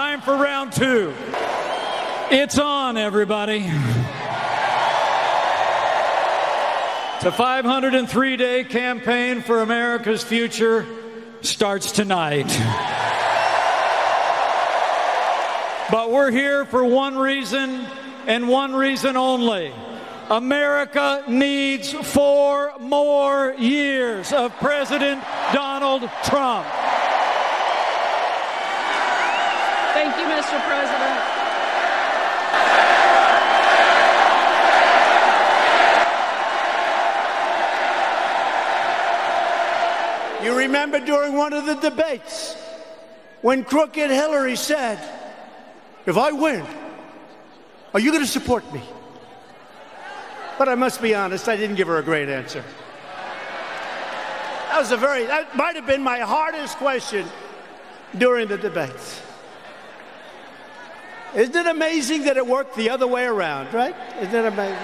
Time for round two. It's on, everybody. The 503 day campaign for America's future starts tonight. But we're here for one reason and one reason only. America needs four more years of President Donald Trump. Thank you, Mr. President. You remember during one of the debates when crooked Hillary said, If I win, are you going to support me? But I must be honest, I didn't give her a great answer. That was a very, that might have been my hardest question during the debates. Isn't it amazing that it worked the other way around, right? Isn't it amazing?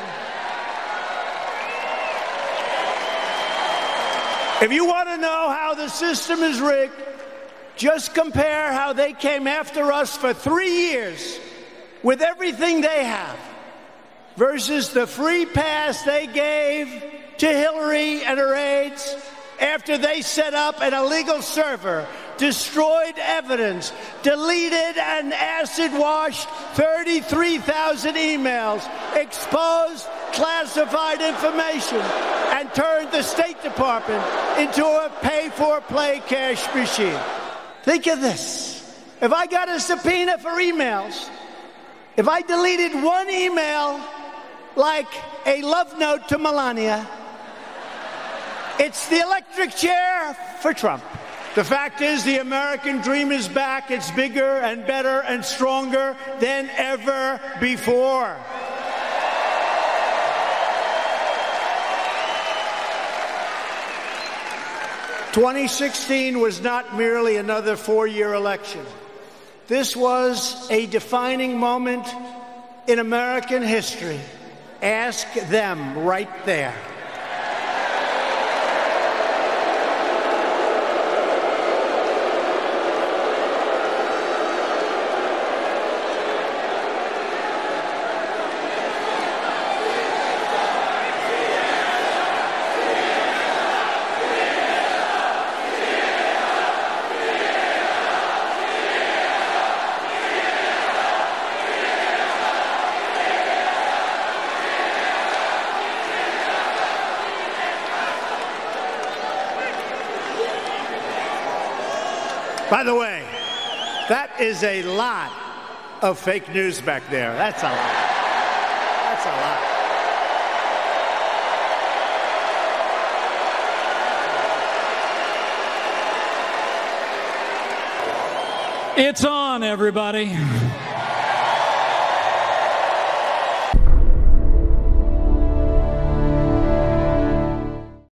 If you want to know how the system is rigged, just compare how they came after us for three years with everything they have versus the free pass they gave to Hillary and her aides after they set up an illegal server, destroyed evidence, deleted and acid washed 33,000 emails, exposed classified information, and turned the State Department into a pay for play cash machine. Think of this. If I got a subpoena for emails, if I deleted one email like a love note to Melania, it's the electric chair for Trump. The fact is, the American dream is back. It's bigger and better and stronger than ever before. Twenty sixteen was not merely another four year election. This was a defining moment in American history. Ask them right there. By the way, that is a lot of fake news back there. That's a lot. That's a lot. It's on, everybody.